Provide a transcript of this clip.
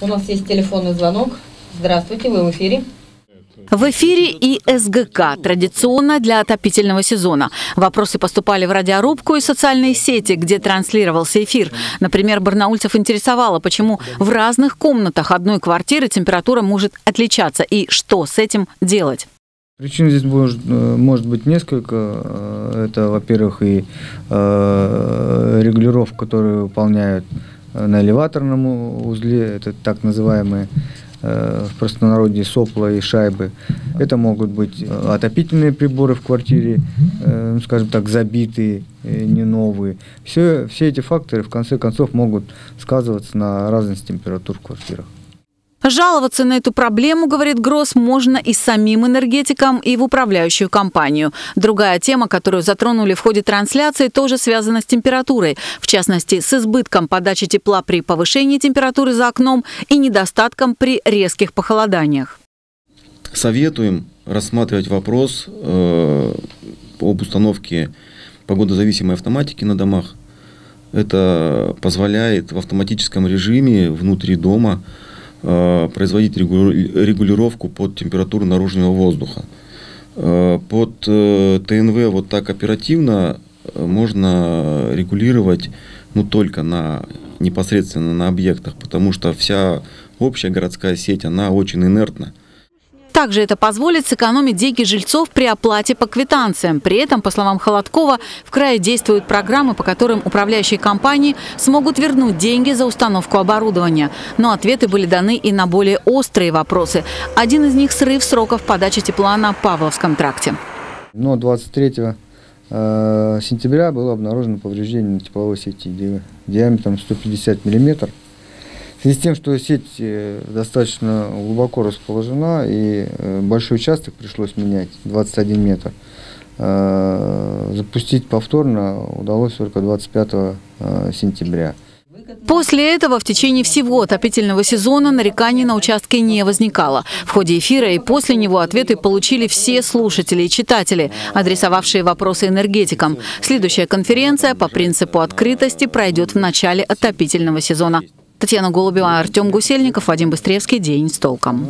У нас есть телефонный звонок. Здравствуйте, вы в эфире. В эфире и СГК, традиционно для отопительного сезона. Вопросы поступали в радиорубку и социальные сети, где транслировался эфир. Например, барнаульцев интересовало, почему в разных комнатах одной квартиры температура может отличаться и что с этим делать. Причин здесь может, э, может быть несколько. Э, это, во-первых, и э, регулировка, которую выполняют на элеваторном узле, это так называемые Э, в простонародье сопла и шайбы. Это могут быть э, отопительные приборы в квартире, э, ну, скажем так, забитые, не новые. Все, все эти факторы в конце концов могут сказываться на разности температур в квартирах. Жаловаться на эту проблему, говорит Гросс, можно и самим энергетикам, и в управляющую компанию. Другая тема, которую затронули в ходе трансляции, тоже связана с температурой. В частности, с избытком подачи тепла при повышении температуры за окном и недостатком при резких похолоданиях. Советуем рассматривать вопрос э, об установке погодозависимой автоматики на домах. Это позволяет в автоматическом режиме внутри дома производить регулировку под температуру наружного воздуха. Э, под э, ТНВ вот так оперативно можно регулировать ну, только на, непосредственно на объектах, потому что вся общая городская сеть, она очень инертна. Также это позволит сэкономить деньги жильцов при оплате по квитанциям. При этом, по словам Холодкова, в крае действуют программы, по которым управляющие компании смогут вернуть деньги за установку оборудования. Но ответы были даны и на более острые вопросы. Один из них – срыв сроков подачи тепла на Павловском тракте. Но 23 э, сентября было обнаружено повреждение тепловой сети диаметром 150 миллиметров. В связи с тем, что сеть э, достаточно глубоко расположена и э, большой участок пришлось менять, 21 метр, э, запустить повторно удалось только 25 сентября. После этого в течение всего отопительного сезона нареканий на участке не возникало. В ходе эфира и после него ответы получили все слушатели и читатели, адресовавшие вопросы энергетикам. Следующая конференция по принципу открытости пройдет в начале отопительного сезона. Татьяна Голубева, Артем Гусельников, Вадим Быстревский. День с толком.